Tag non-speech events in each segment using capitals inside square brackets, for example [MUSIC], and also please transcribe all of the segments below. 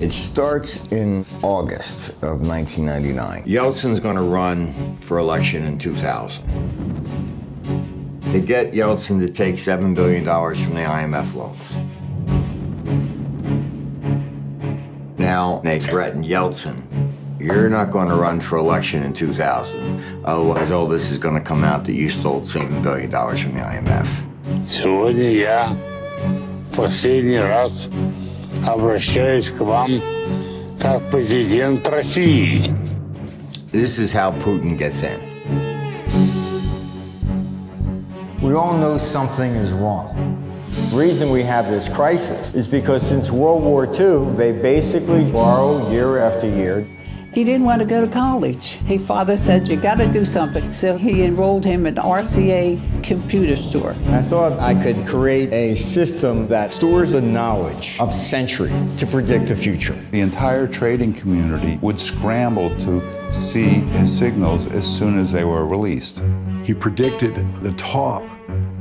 It starts in August of 1999. Yeltsin's going to run for election in 2000. They get Yeltsin to take $7 billion from the IMF loans. Now they threaten Yeltsin. You're not going to run for election in 2000. Otherwise, all this is going to come out that you stole $7 billion from the IMF. Сегодня я в последний раз обращаюсь к вам как президент России. This is how Putin gets in. We all know something is wrong. The reason we have this crisis is because since World War II, they basically borrow year after year. He didn't want to go to college. His father said, You got to do something. So he enrolled him in RCA computer store. I thought I could create a system that stores the knowledge of century to predict the future. The entire trading community would scramble to see his signals as soon as they were released. He predicted the top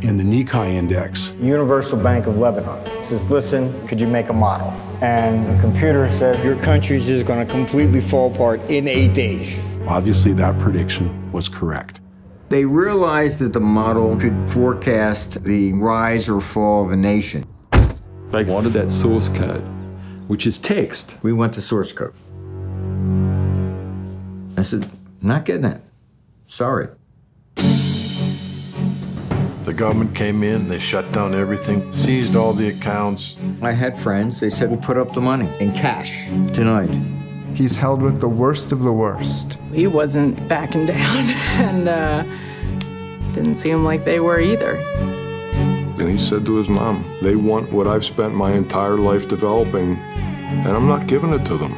in the Nikkei index. Universal Bank of Lebanon says, listen, could you make a model? And the computer says, your country's just going to completely fall apart in eight days. Obviously, that prediction was correct. They realized that the model could forecast the rise or fall of a nation. They wanted that source code, which is text. We want the source code. I said, not getting it. Sorry. The government came in, they shut down everything, seized all the accounts. I had friends, they said, we'll put up the money in cash tonight. He's held with the worst of the worst. He wasn't backing down, [LAUGHS] and uh, didn't seem like they were either. And he said to his mom, They want what I've spent my entire life developing, and I'm not giving it to them.